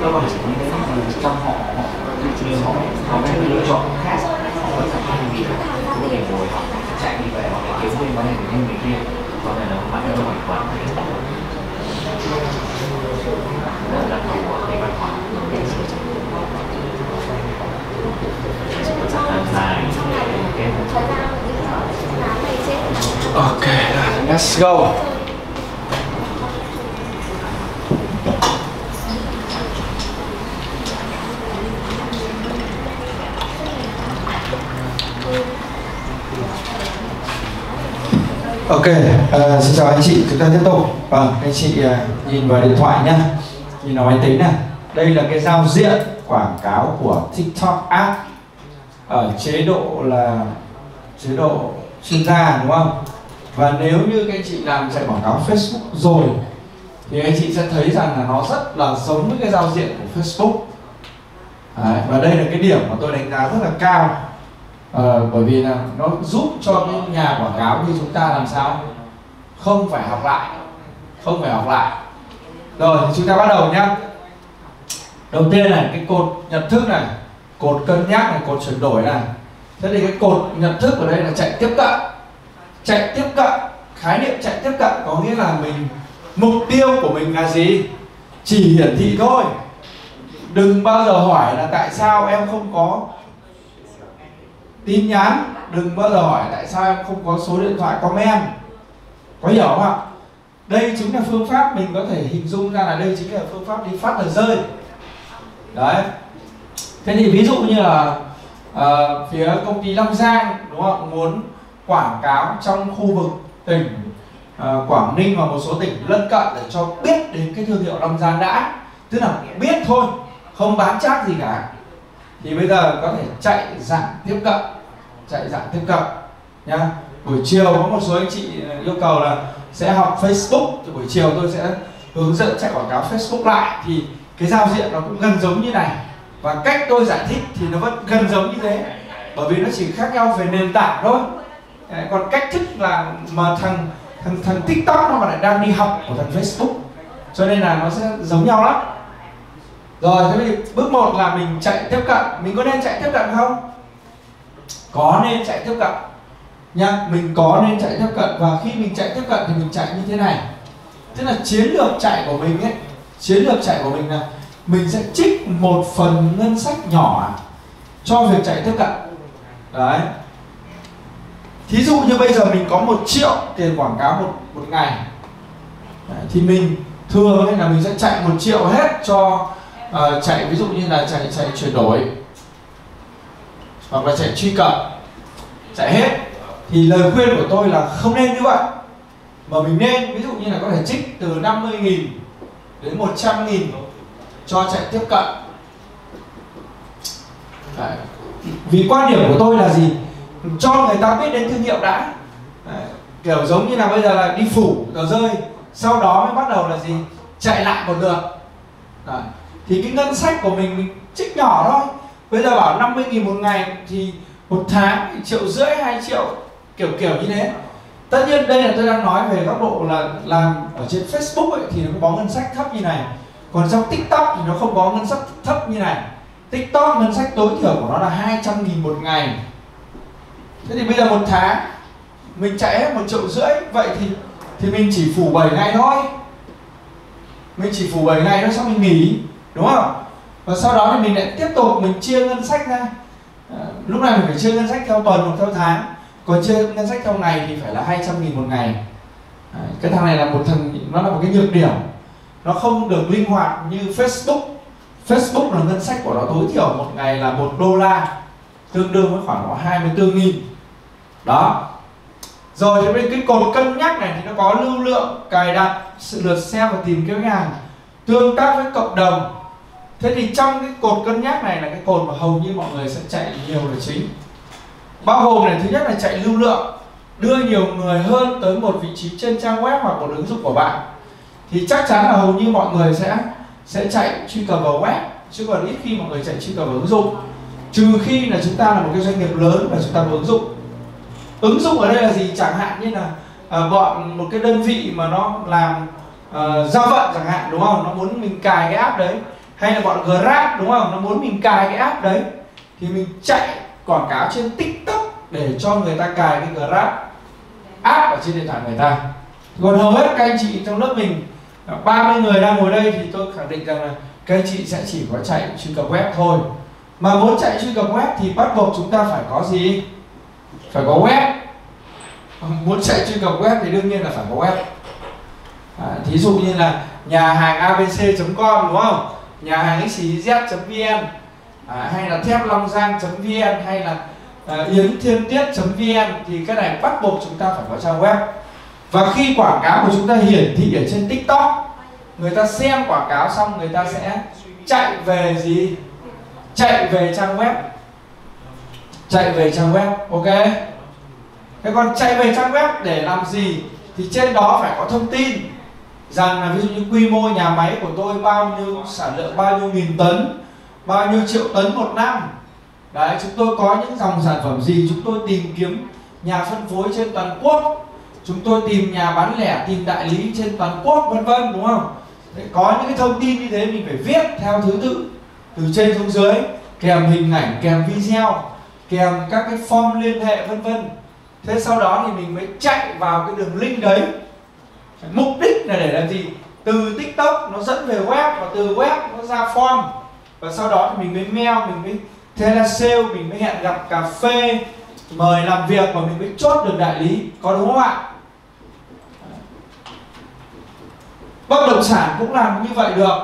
do còn những cái trong họ họ họ họ có cái lựa chọn khác họ vẫn thể thay vì có thể ngồi họ chạy đi về hoặc là kiếm thêm vấn đề của những người kia còn này là bạn cho hoàn toàn là đặc của cái văn hóa Okay, let's go. Ok, uh, xin chào anh chị, chúng ta tiếp tục. Vâng, anh chị uh, nhìn vào điện thoại nhá, nhìn vào máy tính này. Đây là cái giao diện quảng cáo của TikTok app ở chế độ là chế độ chuyên gia đúng không? Và nếu như các anh chị làm chạy quảng cáo Facebook rồi thì anh chị sẽ thấy rằng là nó rất là giống với cái giao diện của Facebook. Đấy, và đây là cái điểm mà tôi đánh giá rất là cao à, bởi vì là nó giúp cho cái nhà quảng cáo như chúng ta làm sao? Không phải học lại không phải học lại. Rồi thì chúng ta bắt đầu nhá. Đầu tiên này cái cột nhận thức này cột cân nhắc này cột chuyển đổi này. Thế thì cái cột nhận thức ở đây là chạy tiếp cận. Chạy tiếp cận khái niệm chạy tiếp cận có nghĩa là mình mục tiêu của mình là gì? Chỉ hiển thị thôi. Đừng bao giờ hỏi là tại sao em không có tin nhắn đừng bao giờ hỏi tại sao em không có số điện thoại comment có hiểu không ạ? Đây chính là phương pháp mình có thể hình dung ra là đây chính là phương pháp đi phát tờ rơi. Đấy. Thế thì ví dụ như là uh, phía công ty Long Giang đúng không muốn quảng cáo trong khu vực tỉnh uh, Quảng Ninh và một số tỉnh lân cận để cho biết đến cái thương hiệu Long Giang đã. Tức là biết thôi không bán chắc gì cả. Thì bây giờ có thể chạy dạng tiếp cận chạy dạng tiếp cận, nhá. Buổi chiều có một số anh chị ờ, yêu cầu là sẽ học Facebook. Thì buổi chiều tôi sẽ hướng dẫn chạy quảng cáo Facebook lại. Thì cái giao diện nó cũng gần giống như này. Và cách tôi giải thích thì nó vẫn gần giống như thế. Bởi vì nó chỉ khác nhau về nền tảng thôi. Còn cách thức là mà thằng thằng thằng TikTok nó mà lại đang đi học của thằng Facebook. Cho nên là nó sẽ giống nhau lắm. Rồi, thế thì bước một là mình chạy tiếp cận. Mình có nên chạy tiếp cận không? Có nên chạy tiếp cận? Nha mình có nên chạy tiếp cận và khi mình chạy tiếp cận thì mình chạy như thế này. Tức là chiến lược chạy của mình ấy chiến lược chạy của mình là mình sẽ trích một phần ngân sách nhỏ cho việc chạy tiếp cận. Đấy. Thí dụ như bây giờ mình có một triệu tiền quảng cáo một một ngày. Đấy, thì mình thường ấy là mình sẽ chạy một triệu hết cho uh, chạy ví dụ như là chạy chạy chuyển đổi hoặc là chạy truy cập, chạy hết, thì lời khuyên của tôi là không nên như vậy. Mà mình nên, ví dụ như là có thể trích từ 50.000 đến 100.000 cho chạy tiếp cận. Đấy. vì quan điểm của tôi là gì? Cho người ta biết đến thương hiệu đã. Đấy. kiểu giống như là bây giờ là đi phủ tờ rơi, sau đó mới bắt đầu là gì? Chạy lại một lượt. Đấy. thì cái ngân sách của mình mình trích nhỏ thôi bây giờ bảo 50 nghìn một ngày thì một tháng thì triệu rưỡi hai triệu kiểu kiểu như thế. Tất nhiên đây là tôi đang nói về góc độ là làm ở trên Facebook ấy, thì nó có ngân sách thấp như này. Còn trong TikTok thì nó không có ngân sách thấp như này. TikTok ngân sách tối thiểu của nó là 200 nghìn một ngày. Thế thì bây giờ một tháng mình chạy hết một triệu rưỡi vậy thì thì mình chỉ phủ 7 ngày thôi. Mình chỉ phủ 7 ngày thôi xong mình nghỉ đúng không? Và sau đó thì mình lại tiếp tục mình chia ngân sách ra. À, lúc này mình phải chia ngân sách theo tuần hoặc theo tháng. Còn chia ngân sách theo ngày thì phải là 200 nghìn một ngày. À, cái thằng này là một thằng nó là một cái nhược điểm. Nó không được linh hoạt như Facebook. Facebook là ngân sách của nó tối thiểu một ngày là một đô la tương đương với khoảng 24 nghìn. Đó. Rồi thì bên cái cột cân nhắc này thì nó có lưu lượng cài đặt sự lượt xem và tìm kiếm hàng tương tác với cộng đồng thế thì trong cái cột cân nhắc này là cái cột mà hầu như mọi người sẽ chạy nhiều là chính. Bao gồm này thứ nhất là chạy lưu lượng đưa nhiều người hơn tới một vị trí trên trang web hoặc một ứng dụng của bạn. Thì chắc chắn là hầu như mọi người sẽ sẽ chạy truy cập vào web chứ còn ít khi mọi người chạy truy cập vào ứng dụng. Trừ khi là chúng ta là một cái doanh nghiệp lớn và chúng ta có ứng dụng. Ứng dụng ở đây là gì? Chẳng hạn như là à, bọn một cái đơn vị mà nó làm à, giao vận chẳng hạn đúng không? Nó muốn mình cài cái app đấy hay là bọn grab đúng không? Nó muốn mình cài cái app đấy. Thì mình chạy quảng cáo trên tiktok để cho người ta cài cái grab app ở trên điện thoại người ta. Còn hầu hết các anh chị trong lớp mình à, 30 người đang ngồi đây thì tôi khẳng định rằng là các anh chị sẽ chỉ có chạy truy cập web thôi. Mà muốn chạy truy cập web thì bắt buộc chúng ta phải có gì? Phải có web. Muốn chạy truy cập web thì đương nhiên là phải có web. À, thí dụ như là nhà hàng abc.com đúng không? Nhà hàng xyz.vn à, hay là thép long giang.vn hay là à, yến thiên tiết.vn thì cái này bắt buộc chúng ta phải có trang web. Và khi quảng cáo của chúng ta hiển thị ở trên tiktok người ta xem quảng cáo xong người ta sẽ chạy về gì? Chạy về trang web. Chạy về trang web ok? Thế còn chạy về trang web để làm gì? Thì trên đó phải có thông tin rằng là ví dụ như quy mô nhà máy của tôi bao nhiêu, sản lượng bao nhiêu nghìn tấn, bao nhiêu triệu tấn một năm. Đấy, chúng tôi có những dòng sản phẩm gì, chúng tôi tìm kiếm nhà phân phối trên toàn quốc. Chúng tôi tìm nhà bán lẻ, tìm đại lý trên toàn quốc, vân vân, đúng không? Để có những cái thông tin như thế mình phải viết theo thứ tự từ trên xuống dưới, kèm hình ảnh, kèm video, kèm các cái form liên hệ, vân vân. Thế sau đó thì mình mới chạy vào cái đường link đấy mục đích là để làm gì? Từ tiktok nó dẫn về web và từ web nó ra form. Và sau đó thì mình mới mail, mình mới telesale, mình mới hẹn gặp cà phê, mời làm việc và mình mới chốt được đại lý. Có đúng không ạ? Bất động sản cũng làm như vậy được,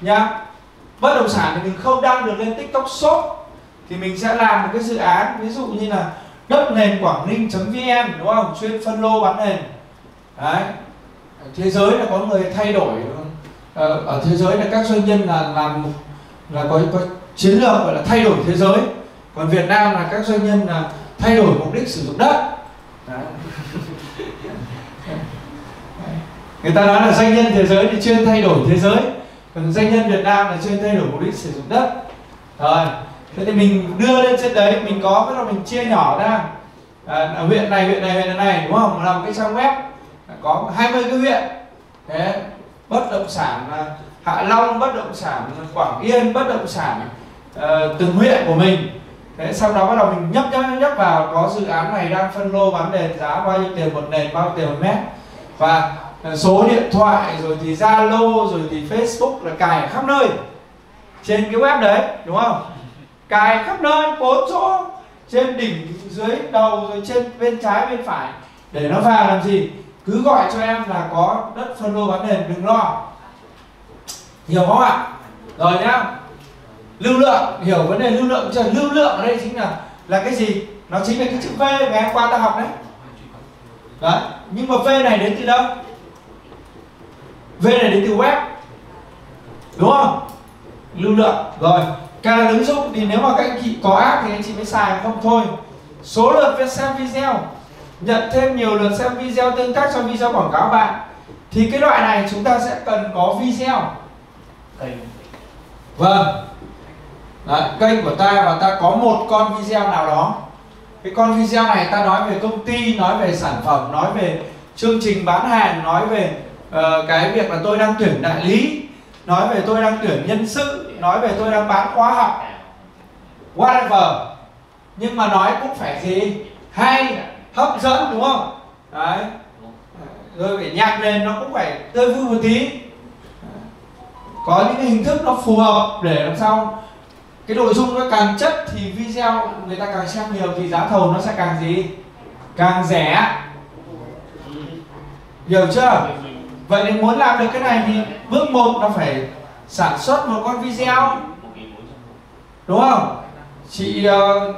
nhá. Bất động sản thì mình không đăng được lên tiktok shop thì mình sẽ làm một cái dự án, ví dụ như là đất nền quảng ninh vn, đúng không? Chuyên phân lô bán nền. Đấy thế giới là có người thay đổi ờ, ở thế giới là các doanh nhân là làm là có có chiến lược gọi là thay đổi thế giới. Còn Việt Nam là các doanh nhân là thay đổi mục đích sử dụng đất. Đấy. người ta nói là doanh nhân thế giới thì chuyên thay đổi thế giới. Còn doanh nhân Việt Nam là chuyên thay đổi mục đích sử dụng đất. Rồi thế thì mình đưa lên trên đấy mình có bắt đầu mình chia nhỏ ra. À, huyện này huyện này huyện này đúng không? Làm cái trang web có 20 cái huyện. Thế bất động sản à, Hạ Long bất động sản à, Quảng Yên bất động sản uh, từng huyện của mình. Thế sau đó bắt đầu mình nhấp nhấp nhấp vào. Có dự án này đang phân lô bán nền giá bao nhiêu tiền một nền bao nhiêu tiền một mét. Và số điện thoại rồi thì Zalo rồi thì Facebook là cài khắp nơi. Trên cái web đấy đúng không? Cài khắp nơi bốn chỗ. Trên đỉnh dưới đầu rồi trên bên trái bên phải. Để nó vào làm gì? Cứ gọi cho em là có đất phân lô bán nền, đừng lo. Hiểu không ạ? Rồi nhá. Lưu lượng, hiểu vấn đề lưu lượng. Chưa lưu lượng ở đây chính là là cái gì? Nó chính là cái chữ v ngày hôm qua ta học đấy. Đấy, nhưng mà v này đến từ đâu? V này đến từ web. Đúng không? Lưu lượng, rồi. Càng ứng dụng thì nếu mà các anh chị có app thì anh chị mới xài, không thôi. Số lượt xem video nhận thêm nhiều lượt xem video tương tác trong video quảng cáo bạn thì cái loại này chúng ta sẽ cần có video. Kênh. Vâng. Đấy, kênh của ta và ta có một con video nào đó. Cái con video này ta nói về công ty nói về sản phẩm nói về chương trình bán hàng nói về uh, cái việc là tôi đang tuyển đại lý nói về tôi đang tuyển nhân sự nói về tôi đang bán khóa học. Whatever. Nhưng mà nói cũng phải gì? Hay hấp dẫn đúng không? Đấy. Rồi phải nhạc nền nó cũng phải tươi vui một tí. Có những cái hình thức nó phù hợp để làm sao cái nội dung nó càng chất thì video người ta càng xem nhiều thì giá thầu nó sẽ càng gì? Càng rẻ. Hiểu chưa? Vậy nếu muốn làm được cái này thì bước một nó phải sản xuất một con video. Đúng không? Chị uh,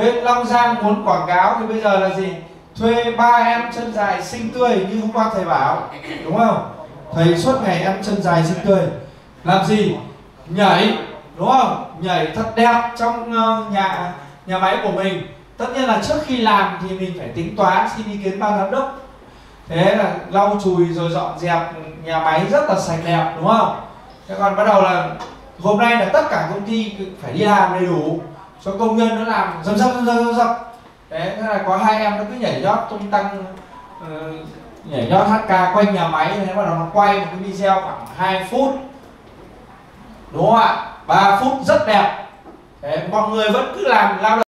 bên Long Giang muốn quảng cáo thì bây giờ là gì? Thuê ba em chân dài xinh tươi như hôm qua thầy bảo, đúng không? Thầy suốt ngày em chân dài xinh tươi. Làm gì? Nhảy, đúng không? Nhảy thật đẹp trong ờ, nhà nhà máy của mình. Tất nhiên là trước khi làm thì mình phải tính toán, xin ý kiến ban giám đốc. Thế là lau chùi rồi dọn dẹp, nhà máy rất là sạch đẹp, đúng không? Thế còn bắt đầu là hôm nay là tất cả công ty phải đi làm đầy đủ cho công nhân nó làm dầm dập dầm dập dầm dập thế thế là có hai em nó cứ nhảy nhót tung tăng uh, nhảy nhót hát ca quanh nhà máy. Thế bắt đầu nó quay một cái video khoảng 2 phút. Đúng không ạ? 3 phút rất đẹp. Đấy, mọi người vẫn cứ làm lao động.